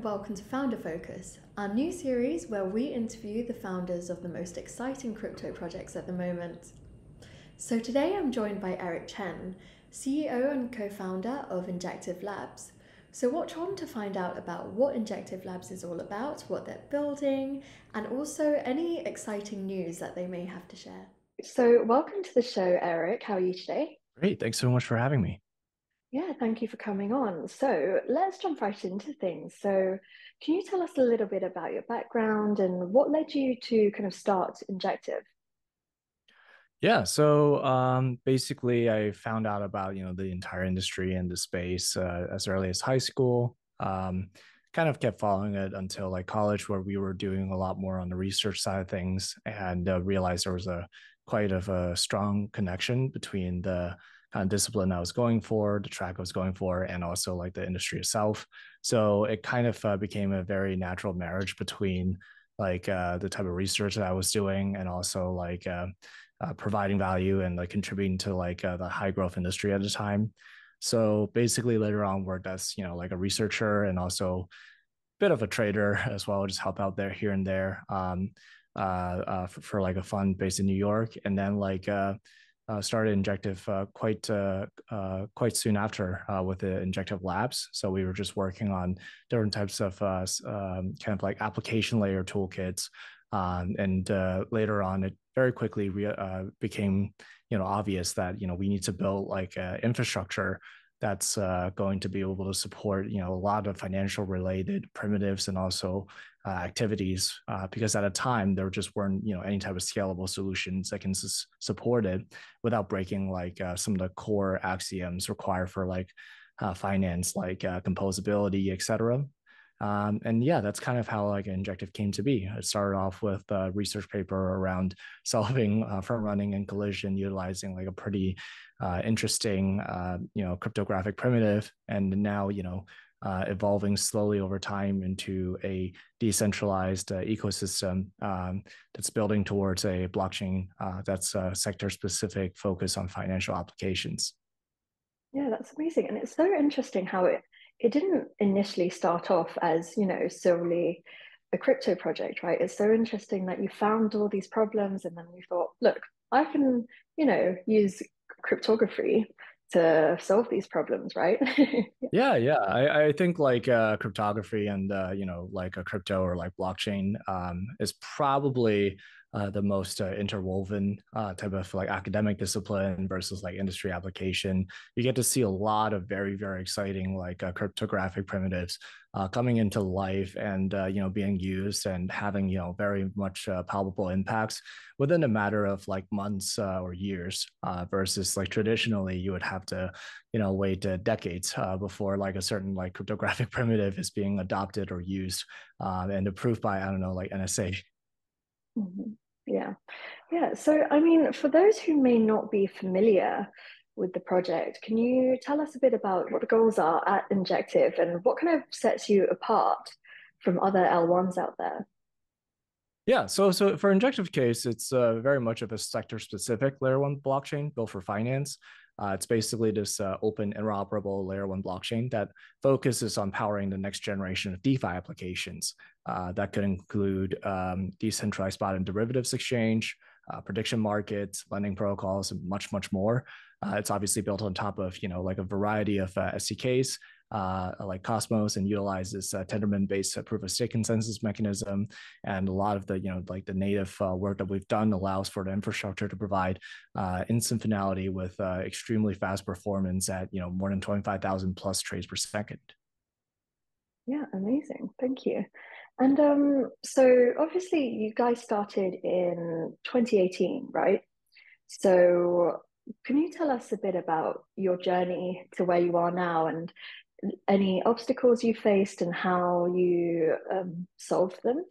and welcome to Founder Focus, our new series where we interview the founders of the most exciting crypto projects at the moment. So today I'm joined by Eric Chen, CEO and co founder of Injective Labs. So, watch on to find out about what Injective Labs is all about, what they're building, and also any exciting news that they may have to share. So, welcome to the show, Eric. How are you today? Great. Thanks so much for having me. Yeah, thank you for coming on. So let's jump right into things. So, can you tell us a little bit about your background and what led you to kind of start Injective? Yeah, so um, basically, I found out about you know the entire industry and the space uh, as early as high school. Um, kind of kept following it until like college, where we were doing a lot more on the research side of things, and uh, realized there was a quite of a strong connection between the kind of discipline I was going for, the track I was going for, and also like the industry itself. So it kind of uh, became a very natural marriage between like uh, the type of research that I was doing and also like uh, uh providing value and like contributing to like uh, the high growth industry at the time. So basically, later on, worked as you know like a researcher and also a bit of a trader as well, just help out there here and there. Um, uh, for, for, like a fund based in New York, and then like uh, started Injective uh, quite uh, uh quite soon after uh, with the Injective Labs. So we were just working on different types of uh, um, kind of like application layer toolkits, um, and later on, it very quickly re- became you know obvious that you know we need to build like infrastructure that's going to be able to support you know a lot of financial related primitives and also uh, activities uh, because at a time there just weren't you know any type of scalable solutions that can s- support it without breaking like uh, some of the core axioms required for like uh, finance like uh, composability etc um, and yeah, that's kind of how like Injective came to be. It started off with a research paper around solving uh, front running and collision utilizing like a pretty interesting, you know, cryptographic primitive. And now, you know, uh, evolving slowly over time into a decentralized uh, ecosystem um, that's building towards a blockchain uh, that's sector specific focus on financial applications. Yeah, that's amazing. And it's so interesting how it it didn't initially start off as, you know, solely a crypto project, right? It's so interesting that you found all these problems and then you thought, look, I can, you know, use cryptography to solve these problems, right? yeah, yeah. I, I think like uh, cryptography and uh, you know like a crypto or like blockchain um, is probably uh, the most uh, interwoven uh, type of like academic discipline versus like industry application. You get to see a lot of very very exciting like uh, cryptographic primitives uh, coming into life and you know being used and having you know very much palpable impacts within a matter of like months or years versus like traditionally you would have to you know wait decades before like a certain like cryptographic primitive is being adopted or used and approved by I don't know like NSA Mm-hmm. Yeah. Yeah. So, I mean, for those who may not be familiar with the project, can you tell us a bit about what the goals are at Injective and what kind of sets you apart from other L1s out there? Yeah, so so for Injective case, it's uh, very much of a sector specific layer one blockchain built for finance. Uh, it's basically this uh, open interoperable layer one blockchain that focuses on powering the next generation of DeFi applications. Uh, that could include um, decentralized spot and derivatives exchange, uh, prediction markets, lending protocols, and much, much more. Uh, it's obviously built on top of, you know, like a variety of uh, SDKs uh, like Cosmos and utilizes uh, Tendermint-based uh, proof of stake consensus mechanism. And a lot of the, you know, like the native uh, work that we've done allows for the infrastructure to provide uh, instant finality with uh, extremely fast performance at, you know, more than 25,000 plus trades per second. Yeah, amazing. Thank you. And um, so obviously you guys started in 2018, right? So can you tell us a bit about your journey to where you are now and any obstacles you faced and how you um, solved them?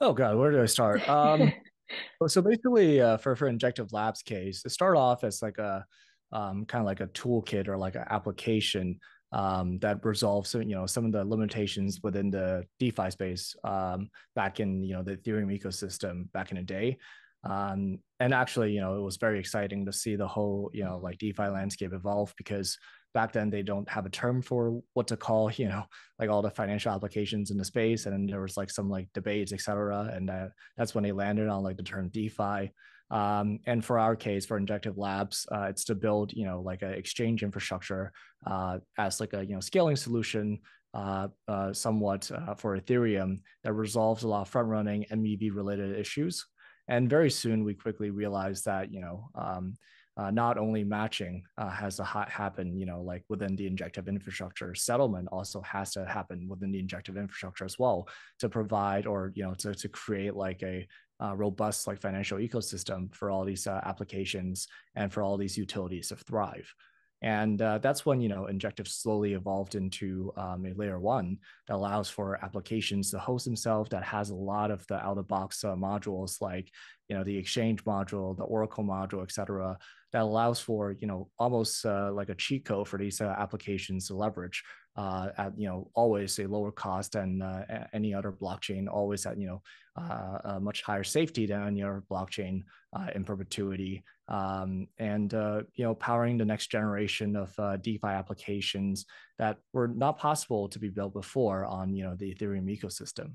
Oh God, where do I start? Um, so basically, uh, for for Injective Labs case, it started off as like a um, kind of like a toolkit or like an application um, that resolves you know some of the limitations within the DeFi space um, back in you know the Ethereum ecosystem back in the day. Um, and actually, you know, it was very exciting to see the whole you know like DeFi landscape evolve because back then they don't have a term for what to call you know like all the financial applications in the space. And there was like some like debates etc and uh, that's when they landed on like the term defi. Um, and for our case for injective labs uh, it's to build you know like an exchange infrastructure uh, as like a you know scaling solution uh, uh, somewhat uh, for Ethereum that resolves a lot of front running MEV related issues. And very soon we quickly realized that, you know, um, uh, not only matching uh, has to ha- happen, you know, like within the injective infrastructure, settlement also has to happen within the injective infrastructure as well to provide or, you know, to, to create like a uh, robust like financial ecosystem for all these uh, applications and for all these utilities to thrive. And uh, that's when you know Injective slowly evolved into um, a layer one that allows for applications to host themselves that has a lot of the out of box uh, modules like you know the Exchange module, the Oracle module, et cetera, that allows for you know almost uh, like a cheat code for these uh, applications to leverage uh, at you know always a lower cost than uh, any other blockchain, always at you know uh, much higher safety than any other blockchain uh, in perpetuity, um, and you know powering the next generation of DeFi applications that were not possible to be built before on you know the Ethereum ecosystem.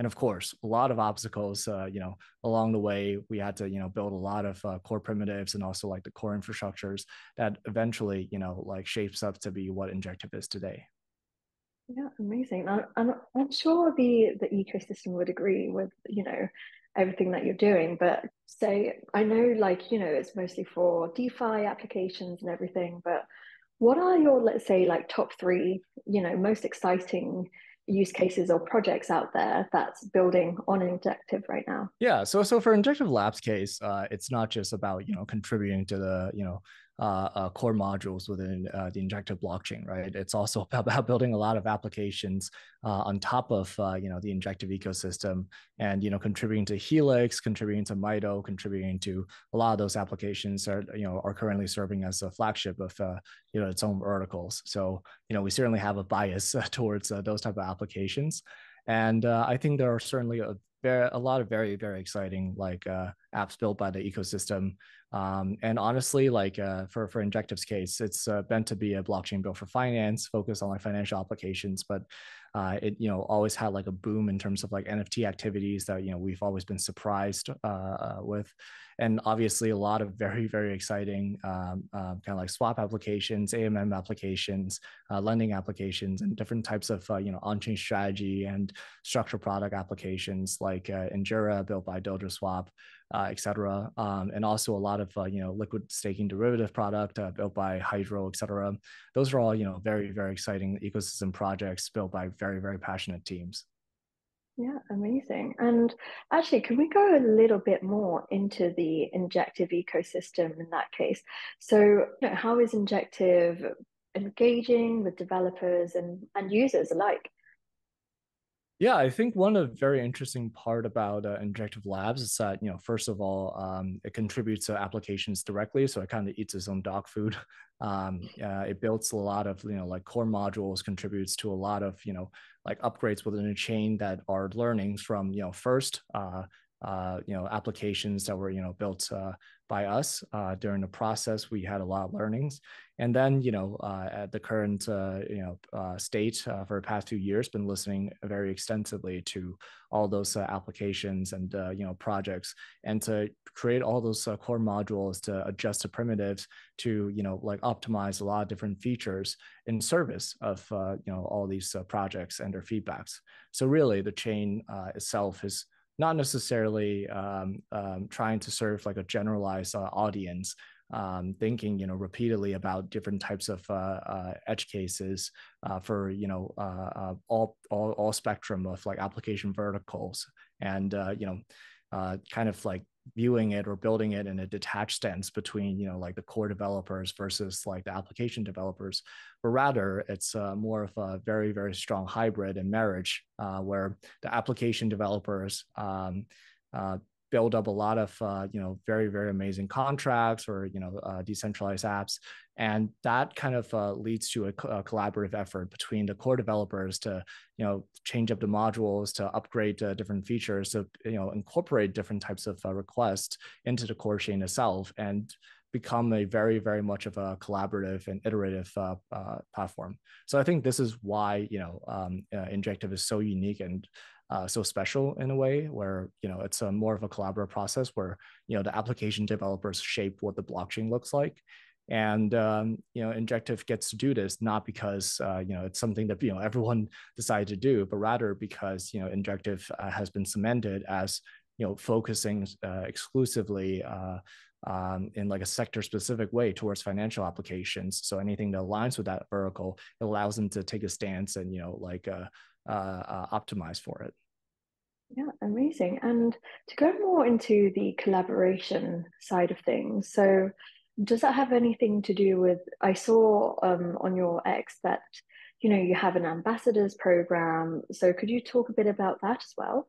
And of course, a lot of obstacles, uh, you know, along the way, we had to, you know, build a lot of uh, core primitives and also like the core infrastructures that eventually, you know, like shapes up to be what Injective is today. Yeah, amazing. I'm, I'm, sure the the ecosystem would agree with you know everything that you're doing. But say, I know like, you know, it's mostly for DeFi applications and everything, but what are your, let's say, like top three, you know, most exciting use cases or projects out there that's building on Injective right now? Yeah, so so for Injective Labs case, uh, it's not just about you know contributing to the you know core modules within uh, the Injective blockchain, right? It's also about building a lot of applications uh, on top of uh, you know the Injective ecosystem, and you know contributing to Helix, contributing to Mito, contributing to a lot of those applications are you know are currently serving as a flagship of uh, you know its own verticals. So you know we certainly have a bias towards those type of applications, and I think there are certainly a very a lot of very very exciting like apps built by the ecosystem. Um, and honestly, like uh, for for Injective's case, it's uh, meant to be a blockchain built for finance, focused on like financial applications, but uh, it you know always had like a boom in terms of like NFT activities that you know we've always been surprised uh, uh, with, and obviously a lot of very very exciting um, uh, kind of like swap applications, AMM applications, lending applications, and different types of you know on-chain strategy and structured product applications like Injera built by DojoSwap uh, et cetera. Um, and also a lot of, uh, you know, liquid staking derivative product uh, built by Hydro, et cetera. Those are all, you know, very, very exciting ecosystem projects built by very, very passionate teams. Yeah, amazing. And actually, can we go a little bit more into the injective ecosystem in that case? So, you know, how is injective engaging with developers and, and users alike? Yeah, I think one of the very interesting part about uh, Injective Labs is that you know first of all um, it contributes to applications directly, so it kind of eats its own dog food. Um, uh, it builds a lot of you know like core modules, contributes to a lot of you know like upgrades within a chain that are learnings from you know first uh, uh, you know applications that were you know built uh, by us uh, during the process. We had a lot of learnings, and then you know uh, at the current uh, you know uh, state for the past two years, been listening very extensively to all those applications and you know projects, and to create all those core modules to adjust the primitives to you know like optimize a lot of different features in service of you know all these projects and their feedbacks. So really, the chain itself is not necessarily um, um, trying to serve like a generalized uh, audience um, thinking you know repeatedly about different types of uh, uh, edge cases uh, for you know uh, uh, all, all all spectrum of like application verticals. And uh, you know kind of like viewing it or building it in a detached sense between you know like the core developers versus like the application developers but rather it's uh, more of a very very strong hybrid and marriage uh, where the application developers um, uh, build up a lot of uh, you know very very amazing contracts or you know uh, decentralized apps. And that kind of uh, leads to a, co- a, collaborative effort between the core developers to you know change up the modules to upgrade uh, different features to you know incorporate different types of uh, requests into the core chain itself and become a very very much of a collaborative and iterative uh, uh, platform. So i think this is why you know um, uh, injective is so unique and uh, so special in a way where you know it's a more of a collaborative process where you know the application developers shape what the blockchain looks like. And um, you know injective gets to do this not because uh, you know it's something that you know everyone decided to do but rather because you know injective uh, has been cemented as you know focusing uh, exclusively uh, um, in like a sector specific way towards financial applications. So anything that aligns with that vertical it allows them to take a stance and you know like uh, uh, optimize for it yeah, amazing. And to go more into the collaboration side of things, so does that have anything to do with? I saw um, on your X that you know you have an ambassadors program. So could you talk a bit about that as well?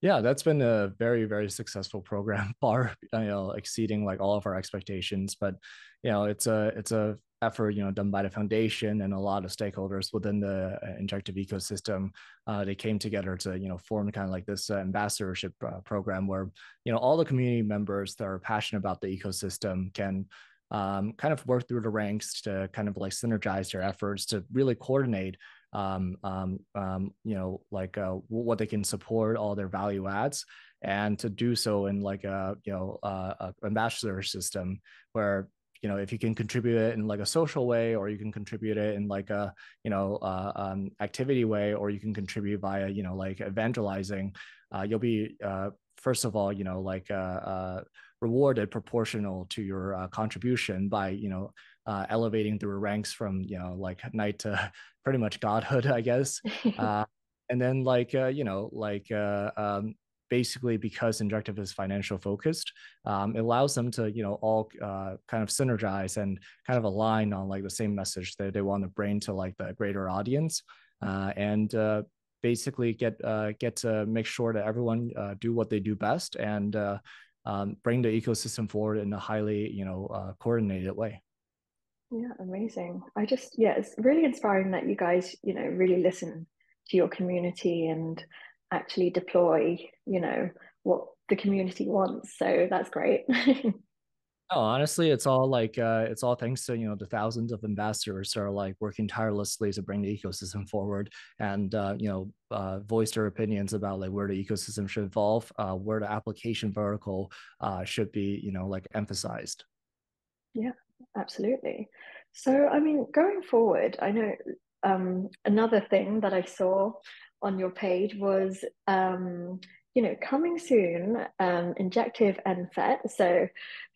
Yeah, that's been a very, very successful program, far you know exceeding like all of our expectations. But you know, it's a it's a effort you know done by the foundation and a lot of stakeholders within the uh, injective ecosystem uh, they came together to you know form kind of like this uh, ambassadorship uh, program where you know all the community members that are passionate about the ecosystem can um, kind of work through the ranks to kind of like synergize their efforts to really coordinate um, um, um, you know like uh, what they can support all their value adds and to do so in like a you know uh, a ambassador system where you know if you can contribute it in like a social way or you can contribute it in like a you know uh, um, activity way or you can contribute via you know like evangelizing uh, you'll be uh, first of all you know like uh, uh, rewarded proportional to your uh, contribution by you know elevating through ranks from you know like knight to pretty much godhood i guess. And then like you know like um, basically because Injective is financial focused, um, it allows them to, you know, all uh, kind of synergize and kind of align on like the same message that they want to bring to like the greater audience. Uh, and uh, basically get uh, get to make sure that everyone uh, do what they do best and uh, um, bring the ecosystem forward in a highly you know coordinated way. Yeah, amazing. I just yeah, it's really inspiring that you guys you know really listen to your community and actually deploy, you know, what the community wants. So that's great. oh, honestly, it's all like uh, it's all thanks to you know the thousands of ambassadors are like working tirelessly to bring the ecosystem forward and uh, you know uh, voice their opinions about like where the ecosystem should evolve, uh, where the application vertical uh, should be you know like emphasized. Yeah, absolutely. So I mean, going forward, I know um, another thing that I saw on your page was um, you know coming soon um, injective and fet so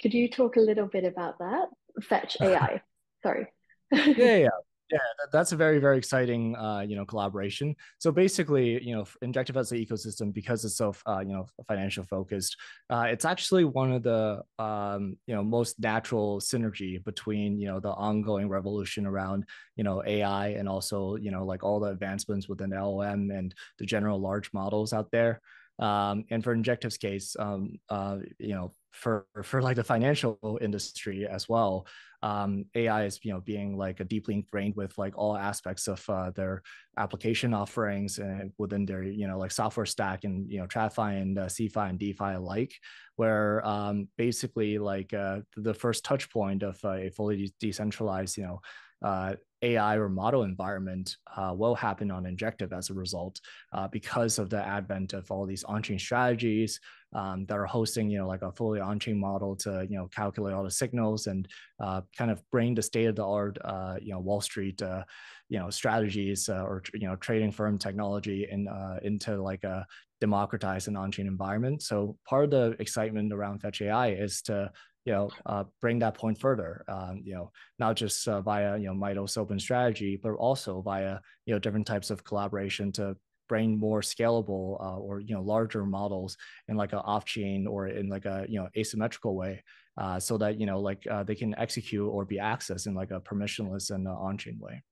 could you talk a little bit about that? Fetch ai sorry. Yeah yeah yeah that's a very very exciting uh, you know collaboration. So basically you know injective as an ecosystem because it's so uh, you know financial focused uh, it's actually one of the um, you know most natural synergy between you know the ongoing revolution around you know ai and also you know like all the advancements within LLM and the general large models out there. Um, and for injective's case um, uh, you know for for like the financial industry as well um, AI is you know being like a deeply ingrained with like all aspects of uh, their application offerings and within their you know like software stack and you know TradFi and uh, CeFi and DeFi alike, where um, basically like uh, the first touch point of a fully decentralized you know uh, AI or model environment uh, will happen on Injective as a result uh, because of the advent of all these on-chain strategies um, that are hosting, you know, like a fully on-chain model to, you know, calculate all the signals and uh, kind of bring the state-of-the-art, uh, you know, Wall Street, uh, you know, strategies uh, or you know, trading firm technology in into like a democratized and on-chain environment. So part of the excitement around Fetch AI is to you know, uh, bring that point further. Um, you know, not just uh, via you know Mitos open strategy, but also via you know different types of collaboration to bring more scalable uh, or you know larger models in like an off-chain or in like a you know asymmetrical way, uh, so that you know like uh, they can execute or be accessed in like a permissionless and on-chain way.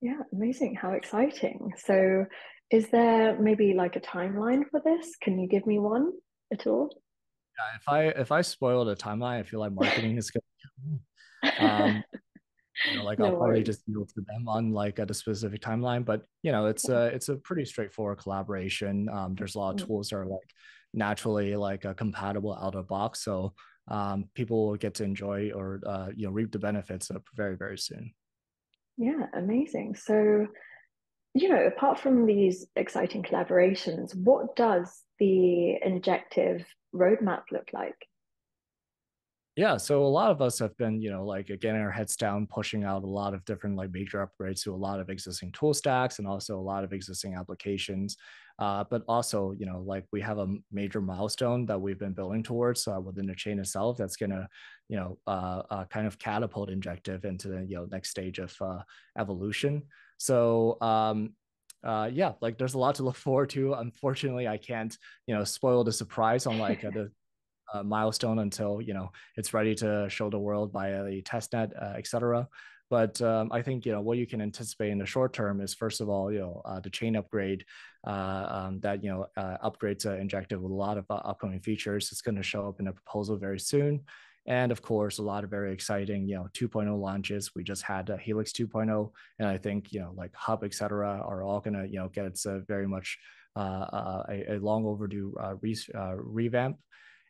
Yeah, amazing! How exciting! So, is there maybe like a timeline for this? Can you give me one at all? Yeah, if I if I spoil a timeline, I feel like marketing is gonna. Um, you know, like no I'll probably worries. just deal to them on like at a specific timeline, but you know, it's a it's a pretty straightforward collaboration. Um, there's a lot of mm-hmm. tools that are like naturally like uh, compatible out of box, so um, people will get to enjoy or uh, you know reap the benefits of very very soon. Yeah, amazing. So, you know, apart from these exciting collaborations, what does the injective roadmap look like? Yeah, so a lot of us have been, you know, like getting our heads down, pushing out a lot of different like major upgrades to a lot of existing tool stacks and also a lot of existing applications. Uh, but also, you know, like we have a major milestone that we've been building towards uh, within the chain itself that's going to, you know, uh, uh, kind of catapult Injective into the you know next stage of uh, evolution. So um, uh, yeah, like there's a lot to look forward to. Unfortunately, I can't, you know, spoil the surprise on like uh, the uh, milestone until you know it's ready to show the world via the testnet, uh, etc. But um, I think you know what you can anticipate in the short term is first of all, you know, uh, the chain upgrade uh, um, that you know uh, upgrades uh, Injective with a lot of uh, upcoming features. It's going to show up in a proposal very soon, and of course, a lot of very exciting you know 2.0 launches. We just had uh, Helix 2.0, and I think you know like Hub, etc., are all going to you know get its uh, very much uh, a, a, long overdue re- revamp.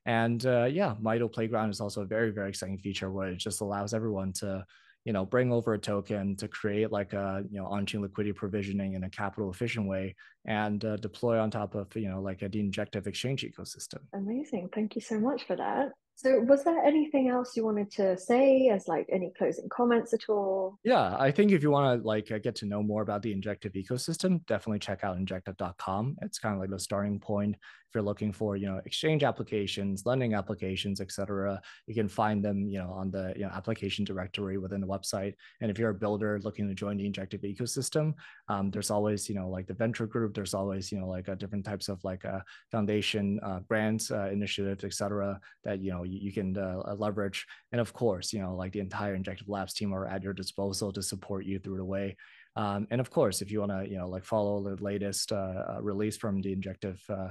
And uh, yeah, Mito Playground is also a very, very exciting feature where it just allows everyone to, you know, bring over a token to create like a, you know, on-chain liquidity provisioning in a capital efficient way and uh, deploy on top of, you know, like a de-injective exchange ecosystem. Amazing. Thank you so much for that. So, was there anything else you wanted to say as like any closing comments at all? Yeah, I think if you want to like uh, get to know more about the Injective ecosystem, definitely check out injective.com. It's kind of like the starting point if you're looking for you know exchange applications, lending applications, etc. You can find them you know on the you know application directory within the website. And if you're a builder looking to join the Injective ecosystem, um, there's always you know like the venture group. There's always you know like uh, different types of like uh, foundation uh, brands uh, initiatives, etc. That you know you, you can uh, leverage. And of course, you know, like the entire Injective Labs team are at your disposal to support you through the way. Um, and of course, if you want to, you know, like follow the latest uh, uh, release from the Injective uh,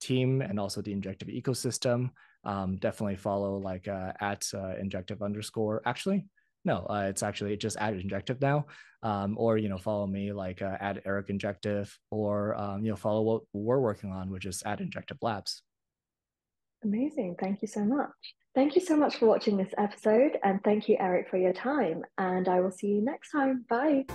team and also the Injective ecosystem, um, definitely follow like uh, at uh, Injective underscore. Actually, no, it's actually just at Injective now. Um, or you know, follow me like at Eric Injective, or um, you know, follow what we're working on, which is at Injective Labs. Amazing. Thank you so much. Thank you so much for watching this episode, and thank you, Eric, for your time. And I will see you next time. Bye.